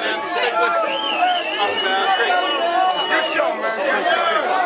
man. Stick with us, man. That's great. Good show, man. Good show.